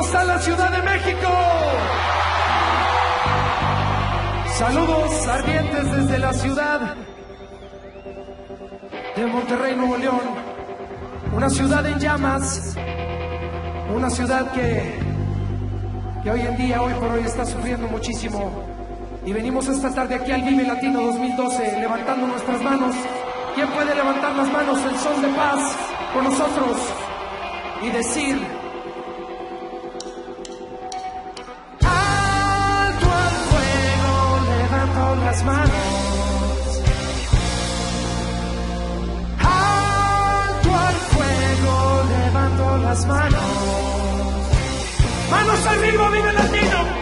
A la Ciudad de México! Saludos ardientes desde la ciudad de Monterrey, Nuevo León. Una ciudad en llamas, una ciudad que, que hoy en día, hoy por hoy, está sufriendo muchísimo. Y venimos esta tarde aquí al Vive Latino 2012 levantando nuestras manos. ¿Quién puede levantar las manos en son de paz con nosotros y decir... that's mine. Alto al fuego, levanto las manos. Manos arriba, vive latino.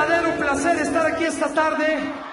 verdadero placer estar aquí esta tarde.